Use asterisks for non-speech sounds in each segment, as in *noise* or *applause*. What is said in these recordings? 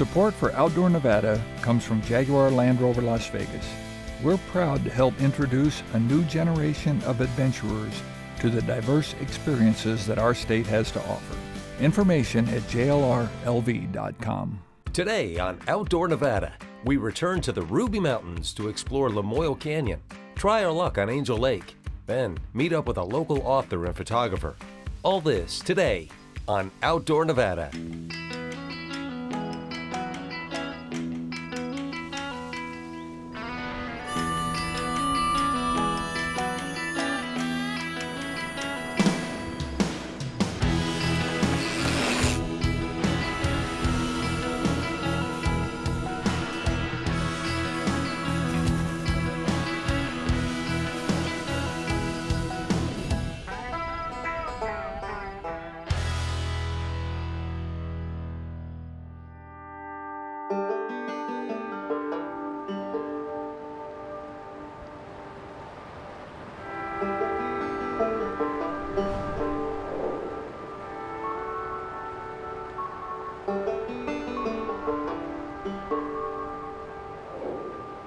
Support for Outdoor Nevada comes from Jaguar Land Rover Las Vegas. We're proud to help introduce a new generation of adventurers to the diverse experiences that our state has to offer. Information at jlrlv.com. Today on Outdoor Nevada, we return to the Ruby Mountains to explore Lamoille Canyon, try our luck on Angel Lake, then meet up with a local author and photographer. All this today on Outdoor Nevada.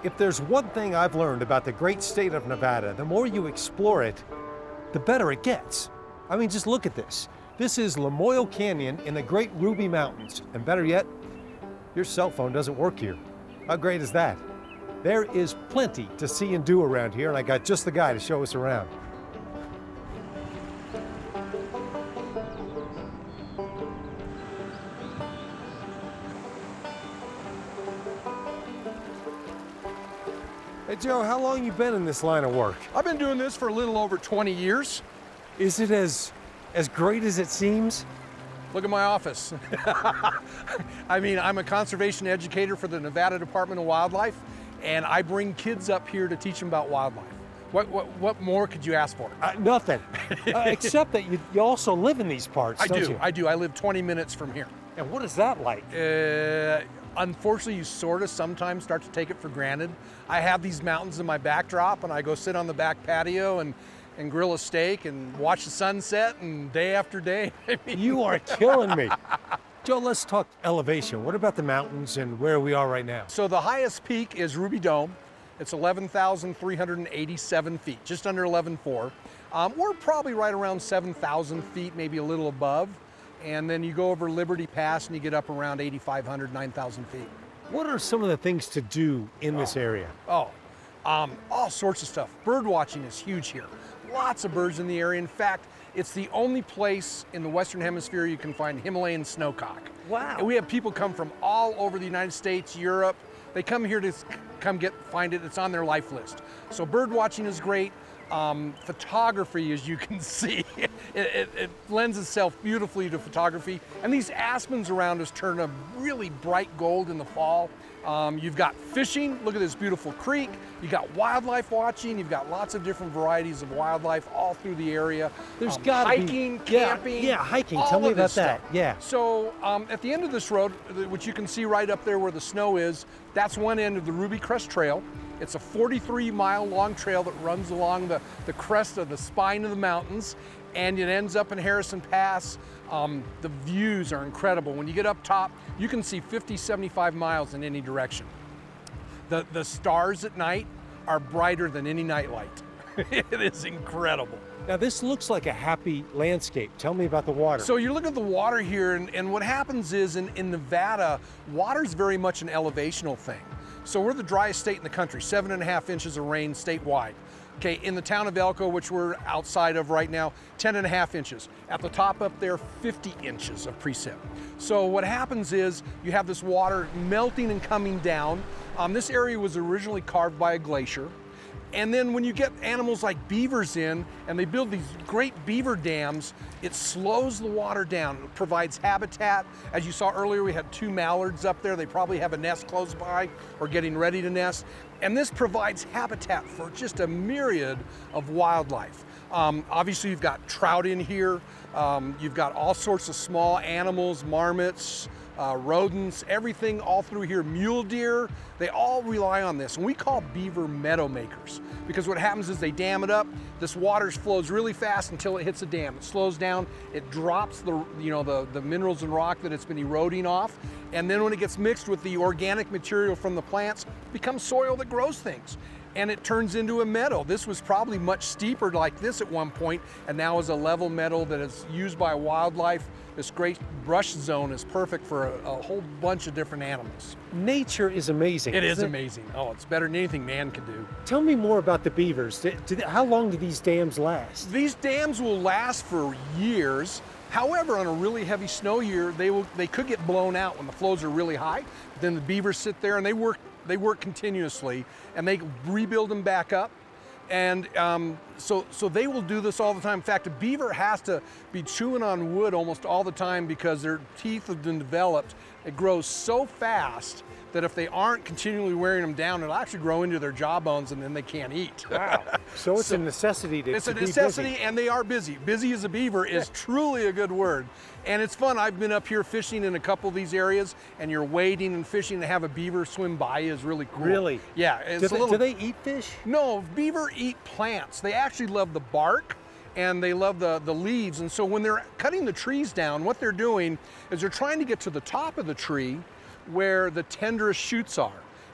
If there's one thing I've learned about the great state of Nevada, the more you explore it, the better it gets. I mean, just look at this. This is Lamoille Canyon in the Great Ruby Mountains. And better yet, your cell phone doesn't work here. How great is that? There is plenty to see and do around here, and I got just the guy to show us around. Hey Joe, how long you been in this line of work? I've been doing this for a little over 20 years. Is it as as great as it seems? Look at my office. *laughs* I mean, I'm a conservation educator for the Nevada Department of Wildlife, and I bring kids up here to teach them about wildlife. What, what, what more could you ask for? Uh, nothing, uh, *laughs* except that you, you also live in these parts, I don't do, you? I do. I live 20 minutes from here. And what is that like? Uh, unfortunately, you sort of sometimes start to take it for granted. I have these mountains in my backdrop, and I go sit on the back patio and, and grill a steak and watch the sunset, and day after day. *laughs* I mean, You are killing me. *laughs* Joe, let's talk elevation. What about the mountains and where we are right now? So the highest peak is Ruby Dome. It's 11,387 feet, just under 11.4. Um, we're probably right around 7,000 feet, maybe a little above. And then you go over Liberty Pass and you get up around 8,500, 9,000 feet. What are some of the things to do in this area? Oh, um, all sorts of stuff. Bird watching is huge here. Lots of birds in the area. In fact, it's the only place in the Western Hemisphere you can find Himalayan snowcock. Wow. And we have people come from all over the United States, Europe. They come here to come get find it. It's on their life list. So bird watching is great. Um, photography, as you can *laughs* see, it, it, it lends itself beautifully to photography. And these aspens around us turn a really bright gold in the fall. Um, you've got fishing. Look at this beautiful creek. You've got wildlife watching. You've got lots of different varieties of wildlife all through the area. There's Um, gotta be- hiking, yeah, camping. yeah, hiking. Tell me about that. stuff. Yeah. So um, at the end of this road, which you can see right up there where the snow is, that's one end of the Ruby Crest Trail. It's a 43 mile long trail that runs along the, the crest of the spine of the mountains and it ends up in Harrison Pass. Um, the views are incredible. When you get up top, you can see 50, 75 miles in any direction. The, the stars at night are brighter than any nightlight. *laughs* it is incredible. Now, this looks like a happy landscape. Tell me about the water. So you look at the water here, and, and what happens is in, in Nevada, water's very much an elevational thing. So we're the driest state in the country, seven and a half inches of rain statewide. Okay, in the town of Elko, which we're outside of right now, 10 and a half inches. At the top up there, 50 inches of precip. So what happens is you have this water melting and coming down. Um, this area was originally carved by a glacier. And then when you get animals like beavers in and they build these great beaver dams, it slows the water down. It provides habitat. As you saw earlier, we had two mallards up there. They probably have a nest close by or getting ready to nest. And this provides habitat for just a myriad of wildlife. Um, obviously, you've got trout in here. Um, you've got all sorts of small animals, marmots, uh, rodents, everything all through here, mule deer, they all rely on this. And we call beaver meadow makers because what happens is they dam it up, this water flows really fast until it hits a dam. It slows down, it drops the, you know, the, the minerals and rock that it's been eroding off, and then when it gets mixed with the organic material from the plants, becomes soil that grows things and it turns into a meadow. This was probably much steeper like this at one point, and now is a level meadow that is used by wildlife. This great brush zone is perfect for a, a whole bunch of different animals. Nature is amazing. It is amazing. Oh, it's better than anything man can do. Tell me more about the beavers. Do they- how long do these dams last? These dams will last for years. However, on a really heavy snow year, they will they could get blown out when the flows are really high. Then the beavers sit there and they work they work continuously and they rebuild them back up. And um, so, so they will do this all the time. In fact, a beaver has to be chewing on wood almost all the time because their teeth have been developed. It grows so fast that if they aren't continually wearing them down, it'll actually grow into their jawbones and then they can't eat. Wow. *laughs* So it's a necessity to, It's to a be busy. necessity, and they are busy. Busy as a beaver is truly a good word. And it's fun. I've been up here fishing in a couple of these areas, and you're wading and fishing to have a beaver swim by is really cool. Really? Yeah. It's Do a little. do they eat fish? No, beaver eat plants. They actually love the bark and they love the, the leaves. And so when they're cutting the trees down, what they're doing is they're trying to get to the top of the tree where the tenderest shoots are.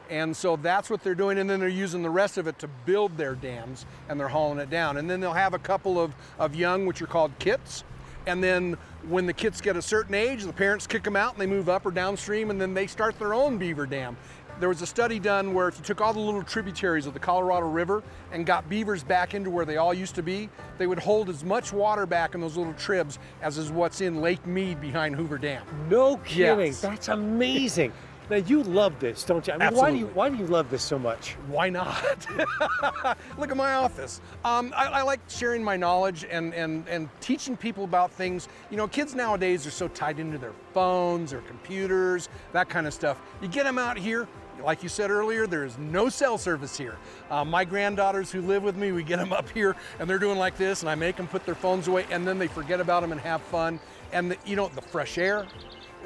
And so that's what they're doing. And then they're using the rest of it to build their dams and they're hauling it down. And then they'll have a couple of, of young, which are called kits. And then when the kits get a certain age, the parents kick them out and they move up or downstream and then they start their own beaver dam. There was a study done where if you took all the little tributaries of the Colorado River and got beavers back into where they all used to be, they would hold as much water back in those little tribs as is what's in Lake Mead behind Hoover Dam. No kidding. Yes. That's amazing. *laughs* now you love this, don't you? I mean, why do you Absolutely. why do you love this so much? Why not? *laughs* Look at my office. Um, I, I like sharing my knowledge and, and, and teaching people about things. You know, kids nowadays are so tied into their phones or computers, that kind of stuff. You get them out here, like you said earlier, there is no cell service here. Uh, my granddaughters who live with me, we get them *laughs* up here and they're doing like this, and I make them put their phones away, and then they forget about them and have fun. And the, you know, the fresh air,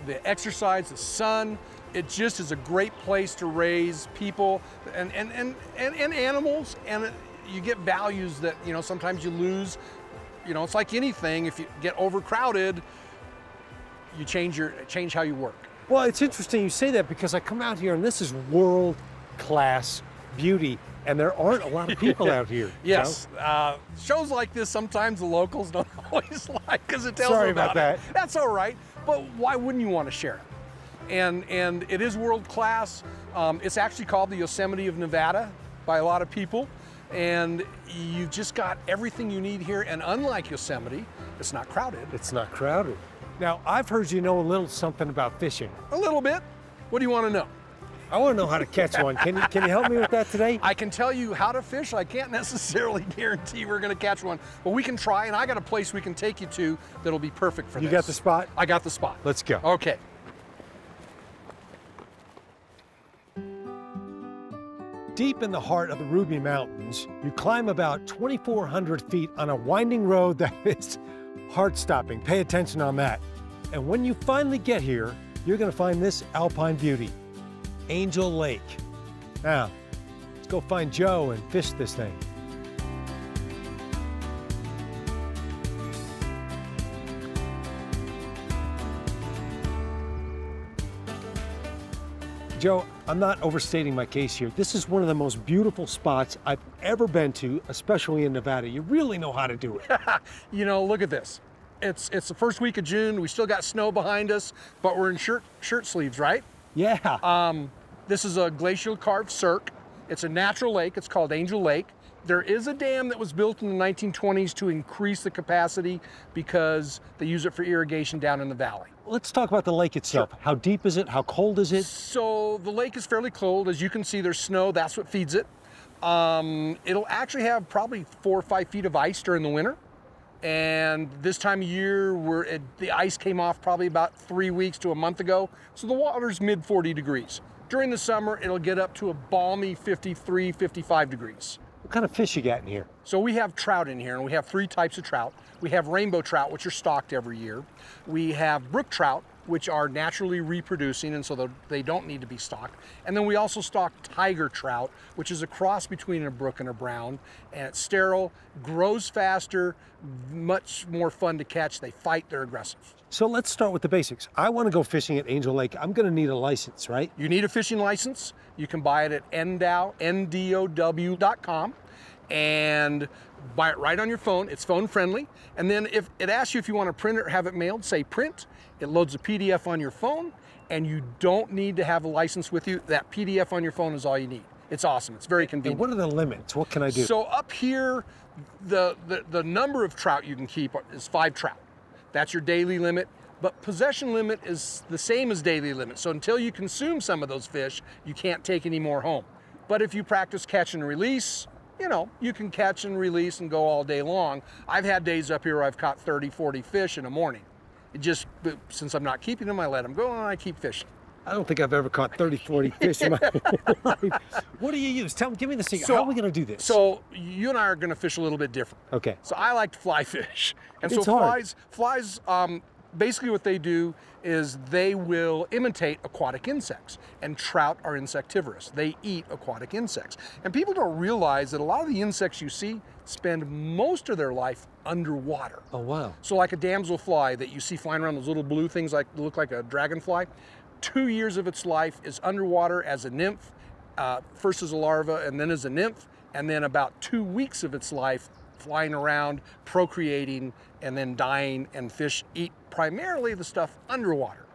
the exercise, the sun. It just is a great place to raise people and, and, and, and, and animals. And you get values that, you know, sometimes you lose. You know, it's like anything. If you get overcrowded, you change your change how you work. Well, it's interesting you say that because I come out here and this is world class beauty, and there aren't a lot of people *laughs* out here. Yes, uh, shows like this sometimes the locals don't *laughs* always like because it tells Sorry them about about, it. that. That's all right, but why wouldn't you want to share it? And and it is world class. Um, it's actually called the Yosemite of Nevada by a lot of people, and you've just got everything you need here. And unlike Yosemite, it's not crowded. It's not crowded. Now, I've heard you know a little something about fishing. A little bit. What do you want to know? I want to know how to catch one. Can you, can you help me with that today? I can tell you how to fish. I can't *laughs* necessarily guarantee we're going to catch one, but we can try. And I got a place we can take you to that'll be perfect for You this. You got the spot? I got the spot. Let's go. Okay. Deep in the heart of the Ruby Mountains, you climb about 2,400 feet on a winding road that *laughs* is heart stopping. Pay attention on that. And when you finally get here, you're to find this alpine beauty, Angel Lake. Now, let's go find Joe and fish this thing. Joe, I'm not overstating my case here. This is one of the most beautiful spots I've ever been to, especially in Nevada. You really know how to do it. *laughs* You know, look at this. It's it's the first week of June. We still got snow behind us, but we're in shirt shirt sleeves, right? yeah. Um, this is a glacial carved cirque. It's a natural lake. It's called Angel Lake. There is a dam that was built in the 1920s to increase the capacity because they use it for irrigation down in the valley. Let's talk about the lake itself. How deep is it? How cold is it? So the lake is fairly cold. As you can see, there's snow. That's what feeds it. Um, it'll actually have probably four or five feet of ice during the winter. And this time of year, where it, the ice came off probably about three weeks to a month ago. So the water's mid 40 degrees. During the summer, it'll get up to a balmy 53, 55 degrees. What kind of fish you got in here? So we have trout in here, and we have three types of trout. We have rainbow trout, which are stocked every year. We have brook trout, which are naturally reproducing and so they don't need to be stocked. And then we also stock tiger trout, which is a cross between a brook and a brown, and it's sterile, grows faster, much more fun to catch. They fight, they're aggressive. So let's start with the basics. I want to go fishing at Angel Lake. I'm going to need a license, right? You need a fishing license. You can buy it at ndow, ndow.com and buy it right on your phone. It's phone friendly. And then if it asks you if you want to print it or have it mailed, say print. It loads a PDF on your phone and you don't need to have a license with you. That PDF on your phone is all you need. It's awesome. It's very convenient. And what are the limits? What can I do? So up here, the, the, the number of trout you can keep is five trout. That's your daily limit. But possession limit is the same as daily limit. So until you consume some of those fish, you can't take any more home. But if you practice catch and release, you know, you can catch and release and go all day long. I've had days up here where I've caught 30, 40 fish in a morning. It just, since I'm not keeping them, I let them go and I keep fishing. I don't think I've ever caught 30, 40 fish in my *laughs* life. What do you use? Tell me, give me the secret. So- How are we going to do this? So you and I are going to fish a little bit different. Okay. So I like to fly fish, and It's so hard. flies, flies, um, basically what they do is they will imitate aquatic insects, and trout are insectivorous. They eat aquatic insects, and people don't realize that a lot of the insects you see spend most of their life underwater. oh, wow. So like a damselfly that you see flying around those little blue things like look like a dragonfly, two years of its life is underwater as a nymph, uh, first as a larva and then as a nymph, and then about two weeks of its life flying around, procreating, and then dying. And fish eat primarily the stuff underwater.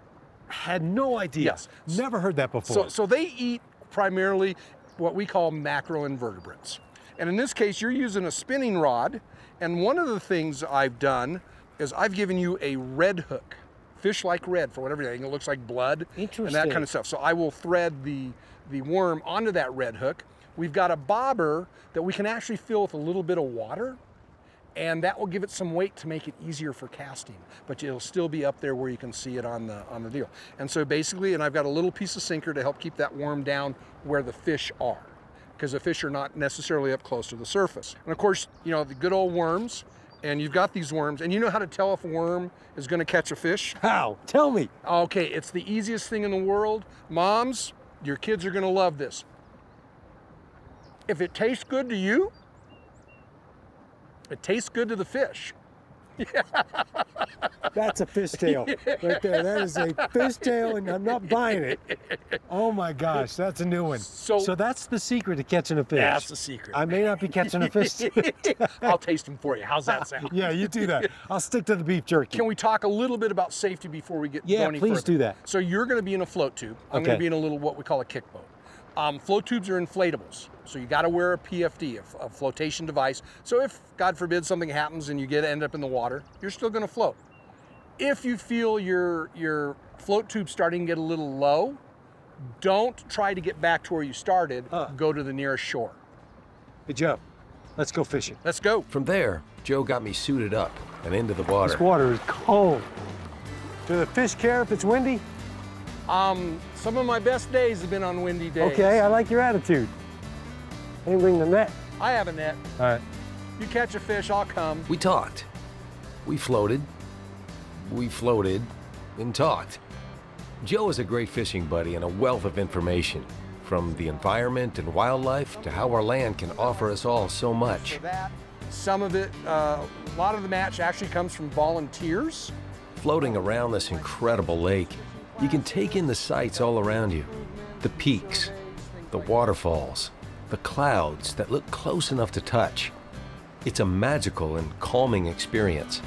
Had no idea. Yes. Never heard that before. So, so they eat primarily what we call macroinvertebrates. And in this case, you're using a spinning rod. And one of the things I've done is I've given you a red hook. Fish like red for whatever thing. It looks like blood and that kind of stuff. So I will thread the, the worm onto that red hook. We've got a bobber that we can actually fill with a little bit of water and that will give it some weight to make it easier for casting but it'll still be up there where you can see it on the on the deal. And so basically and i've got a little piece of sinker to help keep that worm down where the fish are because the fish are not necessarily up close to the surface. And of course you know the good old worms and you've got these worms and you know how to tell if a worm is going to catch a fish? How? Tell me. okay it's the easiest thing in the world. Moms your kids are going to love this. If it tastes good to you it tastes good to the fish *laughs* Yeah. That's a fish fishtail *laughs* right there. That is a fishtail, and I'm not buying it. Oh my gosh, that's a new one. So- so that's the secret to catching a fish. That's the secret. I may not be catching a fish. *laughs* I'll taste them for you. How's that sound? yeah, you do that. I'll stick to the beef jerky. Can we talk a little bit about safety before we get Yeah, going please further? do that. So you're going to be in a float tube. I'm going to be in a little what we call a kick boat. Um, float tubes are inflatables, so you got to wear a PFD, a flotation device. So if God forbid something happens and you get end up in the water, you're still going to float. If you feel your your float tube starting to get a little low, don't try to get back to where you started. Huh. Go to the nearest shore. Hey, Joe, let's go fishing. Let's go. From there, Joe got me suited up and into the water. This water is cold. Do the fish care if it's windy? Um, some of my best days have been on windy days. Okay, I like your attitude. Let me bring the net. I have a net. All right. You catch a fish, I'll come. We talked. We floated. We floated and talked. Joe is a great fishing buddy and a wealth of information, from the environment and wildlife to how our land can offer us all so much. That, some of it, uh, a lot of the match actually comes from volunteers. Floating around this incredible lake, you can take in the sights all around you the peaks, the waterfalls, the clouds that look close enough to touch. It's a magical and calming experience.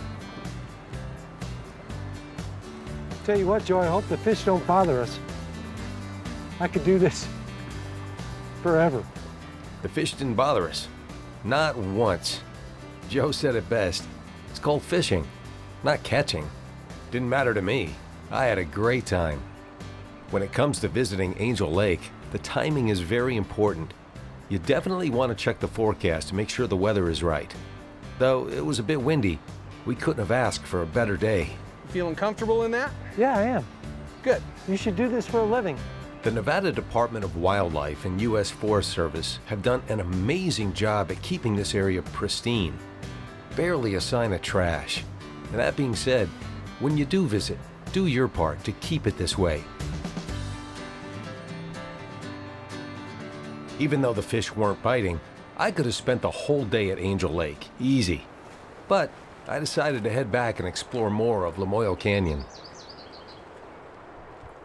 Tell you what, Joe, I hope the fish don't bother us. I could do this forever. The fish didn't bother us. Not once. Joe said it best. It's called fishing, not catching. Didn't matter to me. I had a great time. When it comes to visiting Angel Lake, the timing is very important. You definitely want to check the forecast to make sure the weather is right. Though it was a bit windy, we couldn't have asked for a better day. Feeling comfortable in that? Yeah, I am. Good. You should do this for a living. The Nevada Department of Wildlife and U.S. Forest Service have done an amazing job at keeping this area pristine. barely a sign of trash. And that being said, when you do visit, do your part to keep it this way. Even though the fish weren't biting, I could have spent the whole day at Angel Lake, easy. But I decided to head back and explore more of Lamoille Canyon.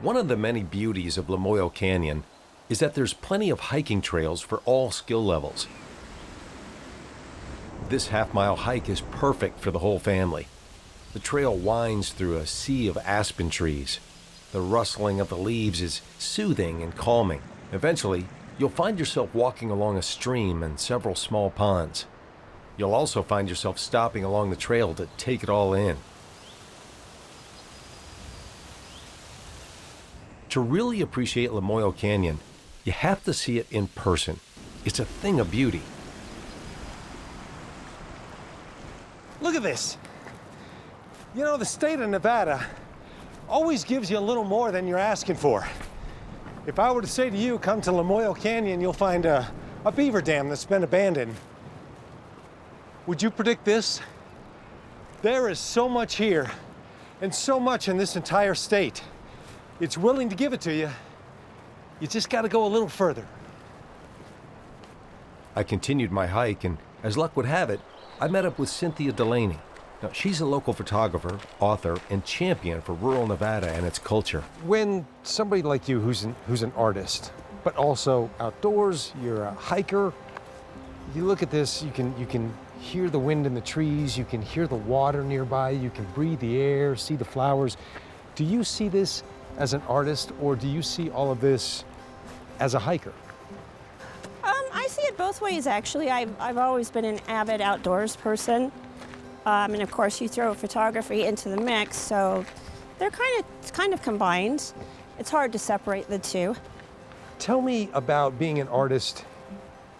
One of the many beauties of Lamoille Canyon is that there's plenty of hiking trails for all skill levels. This half mile hike is perfect for the whole family. The trail winds through a sea of aspen trees. The rustling of the leaves is soothing and calming. Eventually, you'll find yourself walking along a stream and several small ponds. You'll also find yourself stopping along the trail to take it all in. To really appreciate Lamoille Canyon, you have to see it in person. It's a thing of beauty. Look at this. You know, the state of Nevada always gives you a little more than you're asking for. If I were to say to you, come to Lamoille Canyon, you'll find a, a beaver dam that's been abandoned. Would you predict this? There is so much here and so much in this entire state. It's willing to give it to you. You just got to go a little further. I continued my hike, and as luck would have it, I met up with Cynthia Delaney. Now, she's a local photographer, author, and champion for rural Nevada and its culture. When somebody like you, who's an, who's an artist, but also outdoors, you're a hiker, you look at this, you can, you can hear the wind in the trees, you can hear the water nearby, you can breathe the air, see the flowers. Do you see this as an artist, or do you see all of this as a hiker? Um, I see it both ways, actually. I've, I've always been an avid outdoors person. Um, and of course, you throw photography into the mix, so they're kind of, kind of combined. It's hard to separate the two. Tell me about being an artist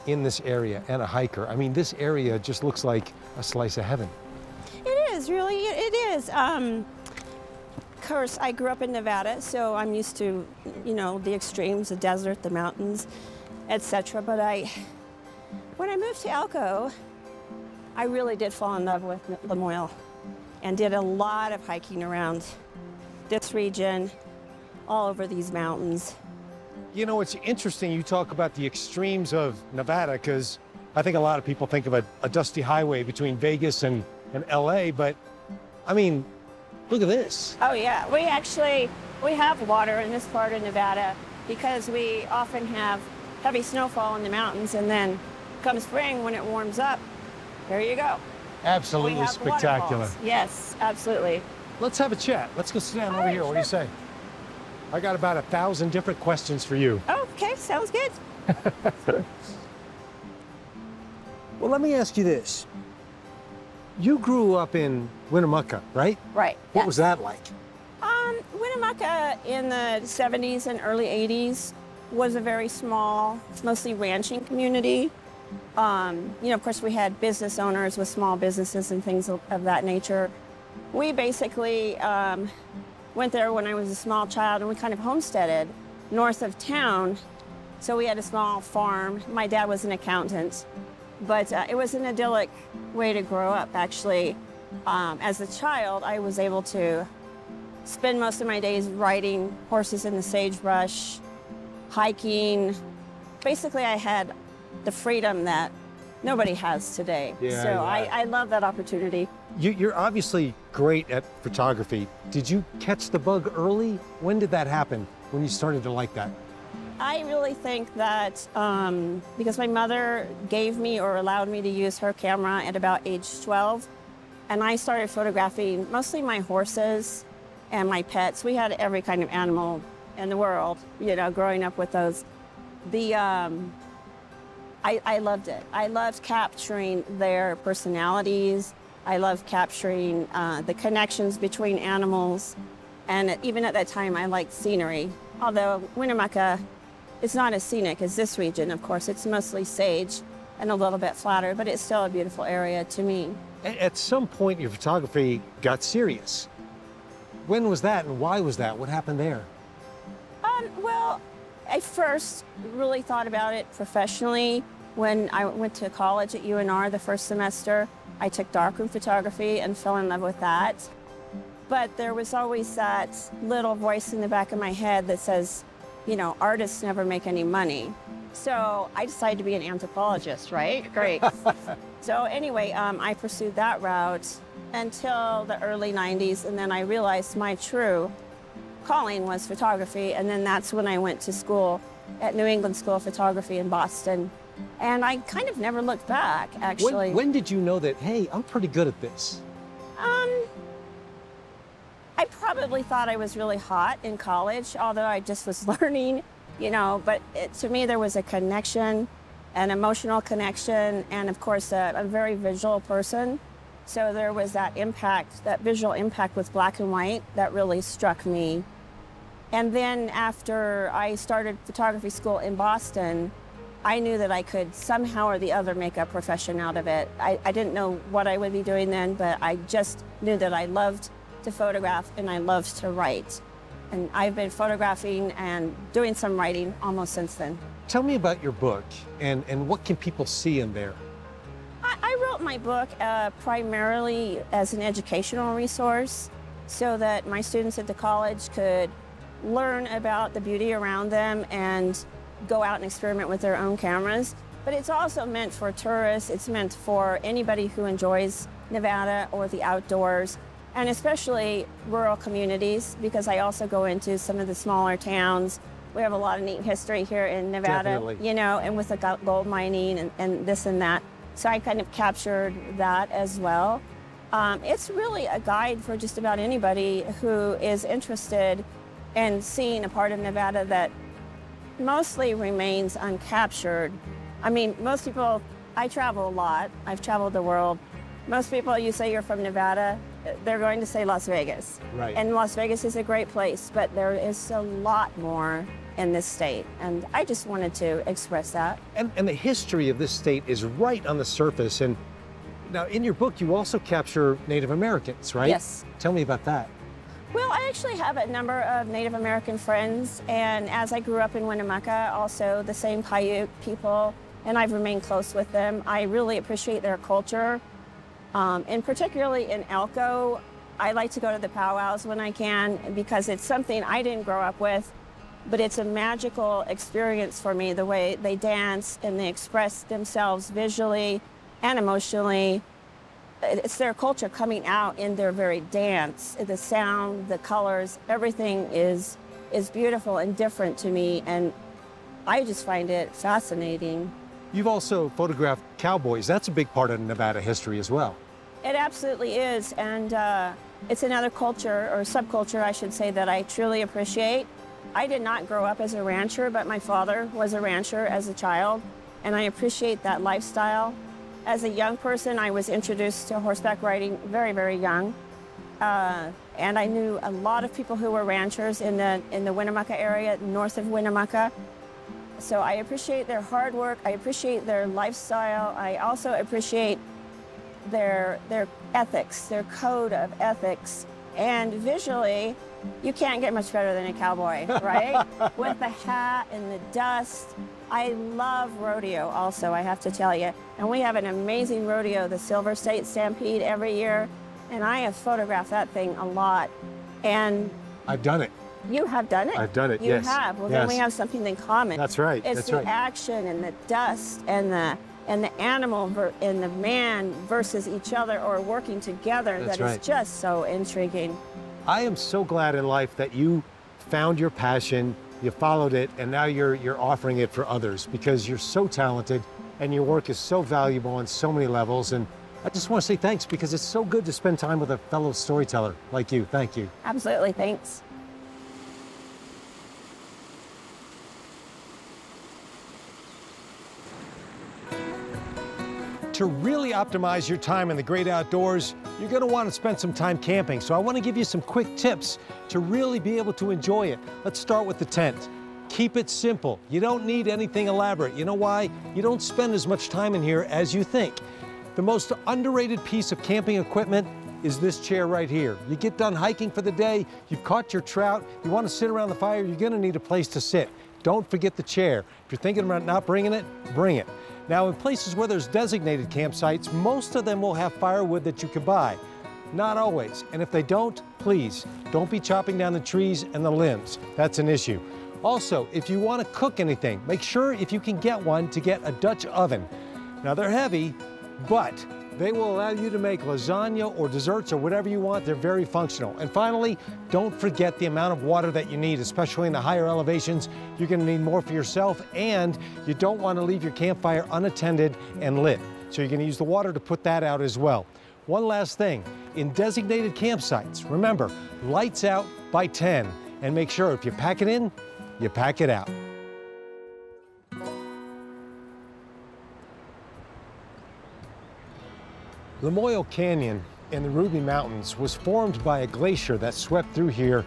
in this area and a hiker. I mean, this area just looks like a slice of heaven. It is, really, it is. Um, of course, I grew up in Nevada, so I'm used to, you know, the extremes, the desert, the mountains, etc. But I, when I moved to Elko, I really did fall in love with Lamoille and did a lot of hiking around this region, all over these mountains. You know, it's interesting you talk about the extremes of Nevada because I think a lot of people think of a, a, dusty highway between Vegas and, and LA, but I mean, look at this. Oh yeah, we actually, we have water in this part of Nevada because we often have heavy snowfall in the mountains and then come spring when it warms up, there you go. Absolutely spectacular. Yes, absolutely. Let's have a chat. Let's go sit down over here. Sure. What do you say? I got about a thousand different questions for you. Okay, sounds good. *laughs* well, let me ask you this. You grew up in Winnemucca, right? Right. What was that like? Um, Winnemucca in the 70s and early 80s was a very small, mostly ranching community. Um, you know, of course, we had business owners with small businesses and things of, that nature. We basically um, went there when I was a small child and we kind of homesteaded north of town. So we had a small farm. My dad was an accountant, but uh, it was an idyllic way to grow up, actually. Um, as a child, I was able to spend most of my days riding horses in the sagebrush, hiking. Basically, I had the freedom that nobody has today. Yeah, so yeah. I, I love that opportunity. You, you're obviously great at photography. Did you catch the bug early? When did that happen, when you started to like that? I really think that um, because my mother gave me or allowed me to use her camera at about age 12, and I started photographing mostly my horses and my pets. We had every kind of animal in the world, you know, growing up with those. The um, I, I loved it. I loved capturing their personalities. I loved capturing uh, the connections between animals. And even at that time, I liked scenery. Although Winnemucca is not as scenic as this region, of course. It's mostly sage and a little bit flatter, but it's still a beautiful area to me. At some point, your photography got serious. When was that and why was that? What happened there? I first really thought about it professionally when I went to college at UNR the first semester. I took darkroom photography and fell in love with that. But there was always that little voice in the back of my head that says, you know, artists never make any money. So I decided to be an anthropologist, right? Great. *laughs* so anyway, um, I pursued that route until the early 90s, and then I realized my true calling was photography, and then that's when I went to school at New England School of Photography in Boston. And I kind of never looked back, actually. When, when did you know that, hey, I'm pretty good at this? Um, I probably thought I was really hot in college, although I just was *laughs* learning, you know, but it, to me there was a connection, an emotional connection, and of course a, a very visual person. So there was that impact, that visual impact with black and white that really struck me. And then after I started photography school in Boston, I knew that I could somehow or the other make a profession out of it. I, I didn't know what I would be doing then, but I just knew that I loved to photograph and I loved to write. And I've been photographing and doing some writing almost since then. Tell me about your book and, and what can people see in there? I, I wrote my book uh, primarily as an educational resource so that my students at the college could learn about the beauty around them and go out and experiment with their own cameras. But it's also meant for tourists, it's meant for anybody who enjoys Nevada or the outdoors, and especially rural communities, because I also go into some of the smaller towns. We have a lot of neat history here in Nevada, Definitely. you know, and with the gold mining and, and this and that. So I kind of captured that as well. Um, it's really a guide for just about anybody who is interested in seeing a part of Nevada that mostly remains uncaptured. I mean, most people, I travel a lot, I've traveled the world. Most people, you say you're from Nevada, they're going to say Las Vegas. Right. And Las Vegas is a great place, but there is a lot more in this state. And I just wanted to express that. And, and the history of this state is right on the surface. And now, in your book, you also capture Native Americans, right? Yes. Tell me about that. Well, I actually have a number of Native American friends, and as I grew up in Winnemucca, also the same Paiute people, and I've remained close with them. I really appreciate their culture, um, and particularly in Elko, I like to go to the powwows when I can because it's something I didn't grow up with, but it's a magical experience for me the way they dance and they express themselves visually and emotionally it's their culture coming out in their very dance the sound the colors everything is is beautiful and different to me and i just find it fascinating You've also photographed cowboys. That's a big part of Nevada history as well. it absolutely is and uh, it's another culture or subculture i should say that i truly appreciate i did not grow up as a rancher but my father was a rancher as a child and i appreciate that lifestyle as a young person i was introduced to horseback riding very very young uh, and I knew a lot of people who were ranchers in the in the Winnemucca area, north of Winnemucca. So I appreciate their hard work. I appreciate their lifestyle. I also appreciate their their ethics, their code of ethics. And visually, you can't get much better than a cowboy, right? *laughs* With the hat and the dust. I love rodeo also, I have to tell you. And we have an amazing rodeo, the Silver State Stampede, every year. And I have photographed that thing a lot. And I've done it. you have done it? I've done it, You yes. have. Well, then we have something in common. That's right, It's that's the right. action and the dust and the and the animal ver- and the man versus each other or working together That's that is right. just so intriguing. I am so glad in life that you found your passion, you followed it, and now you're you're offering it for others because you're so talented and your work is so valuable on so many levels. And I just want to say thanks because it's so good to spend time with a fellow storyteller like you. Thank you. Absolutely. Thanks. To really optimize your time in the great outdoors, you're going to want to spend some time camping. So I want to give you some quick tips to really be able to enjoy it. Let's start with the tent. Keep it simple. You don't need anything elaborate. You know why? You don't spend as much time in here as you think. The most underrated piece of camping equipment is this chair right here. You get done hiking for the day, you've caught your trout, you want to sit around the fire, you're going to need a place to sit. Don't forget the chair. If you're thinking about not bringing it, bring it. Now, in places where there's designated campsites, most of them will have firewood that you can buy. Not always, and if they don't, please, don't be chopping down the trees and the limbs. That's an issue. Also, if you want to cook anything, make sure if you can get one to get a Dutch oven. Now they're heavy, but they will allow you to make lasagna or desserts or whatever you want. They're very functional. And finally, don't forget the amount of water that you need, especially in the higher elevations. You're going to need more for yourself, and you don't want to leave your campfire unattended and lit. So you're going to use the water to put that out as well. One last thing, in designated campsites, remember, lights out by 10, and make sure if you pack it in, you pack it out. Lamoille Canyon in the Ruby Mountains was formed by a glacier that swept through here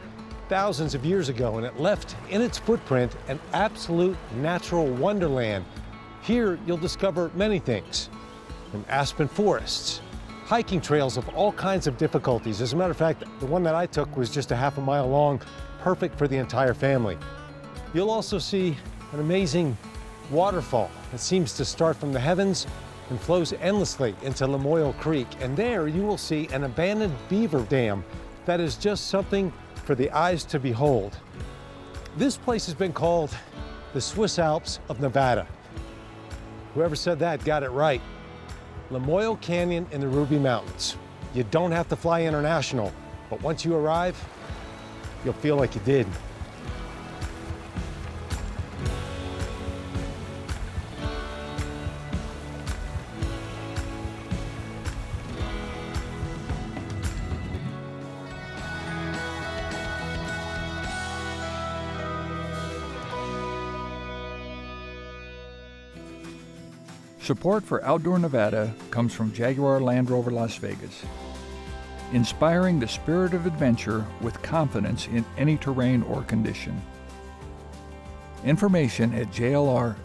thousands of years ago, and it left in its footprint an absolute natural wonderland. Here, you'll discover many things, from aspen forests, hiking trails of all kinds of difficulties. As a matter of fact, the one that I took was just a half a mile long, perfect for the entire family. You'll also see an amazing waterfall that seems to start from the heavens and flows endlessly into Lamoille Creek. And there you will see an abandoned beaver dam that is just something for the eyes to behold. This place has been called the Swiss Alps of Nevada. Whoever said that got it right. Lamoille Canyon in the Ruby Mountains. You don't have to fly international, but once you arrive, you'll feel like you did. Support for Outdoor Nevada comes from Jaguar Land Rover Las Vegas. Inspiring the spirit of adventure with confidence in any terrain or condition. Information at jlrlv.com.